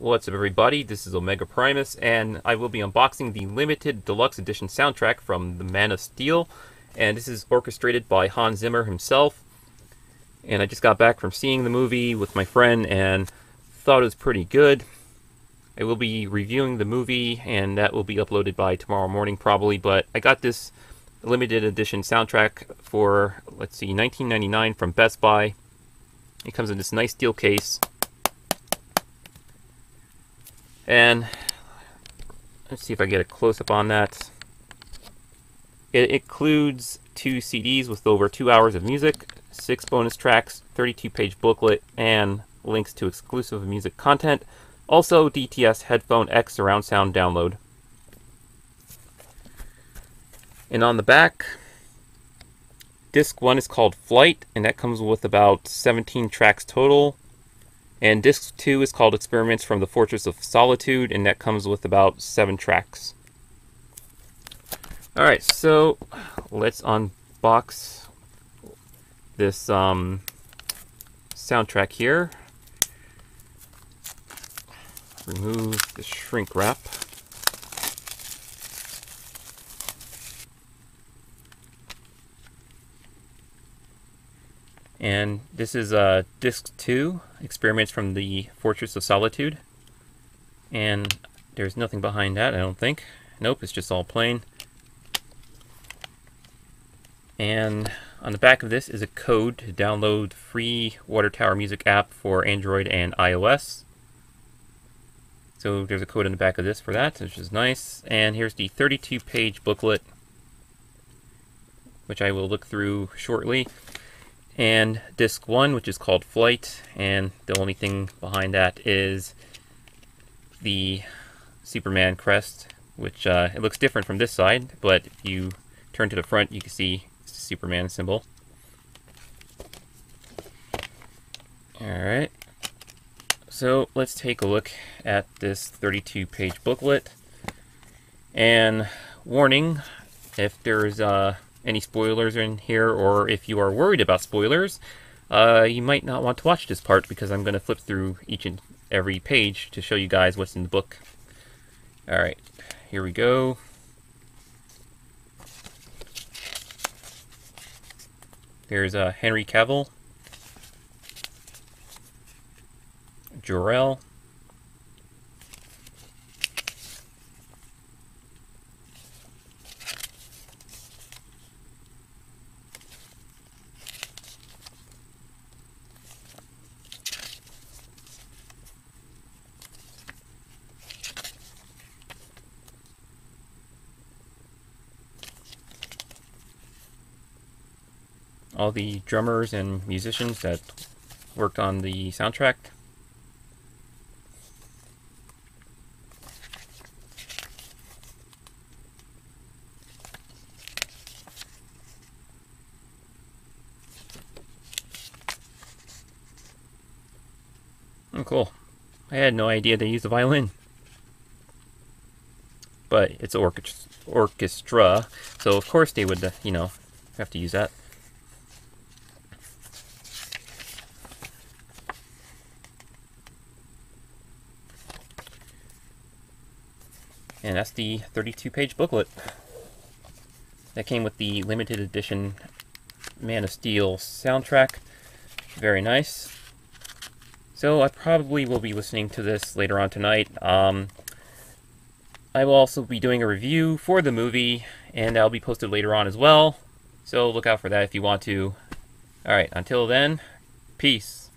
What's up everybody, this is Omega Primus, and I will be unboxing the limited deluxe edition soundtrack from The Man of Steel, and this is orchestrated by Hans Zimmer himself. And I just got back from seeing the movie with my friend and thought it was pretty good. I will be reviewing the movie, and that will be uploaded by tomorrow morning probably, but I got this limited edition soundtrack for, let's see, 1999 from Best Buy. It comes in this nice steel case. And let's see if I get a close-up on that. It includes two CDs with over two hours of music, six bonus tracks, 32-page booklet, and links to exclusive music content. Also, DTS Headphone X surround sound download. And on the back, disc 1 is called Flight, and that comes with about 17 tracks total. And disc 2 is called Experiments from the Fortress of Solitude, and that comes with about 7 tracks. Alright, so let's unbox this um, soundtrack here. Remove the shrink wrap. And this is uh, disc 2, Experiments from the Fortress of Solitude. And there's nothing behind that, I don't think. Nope, it's just all plain. And on the back of this is a code to download free Water Tower Music app for Android and iOS. So there's a code in the back of this for that, which is nice. And here's the 32 page booklet, which I will look through shortly and disc one, which is called Flight, and the only thing behind that is the Superman crest, which uh, it looks different from this side, but if you turn to the front, you can see it's the Superman symbol. Alright, so let's take a look at this 32-page booklet. And warning, if there's uh, any spoilers in here, or if you are worried about spoilers, uh, you might not want to watch this part because I'm going to flip through each and every page to show you guys what's in the book. Alright, here we go. There's uh, Henry Cavill, Jor-El, all the drummers and musicians that worked on the soundtrack. Oh, cool. I had no idea they used a violin. But it's orchestra, so of course they would, uh, you know, have to use that. And that's the 32 page booklet. That came with the limited edition Man of Steel soundtrack. Very nice. So I probably will be listening to this later on tonight. Um, I will also be doing a review for the movie, and that'll be posted later on as well. So look out for that if you want to. Alright, until then, peace.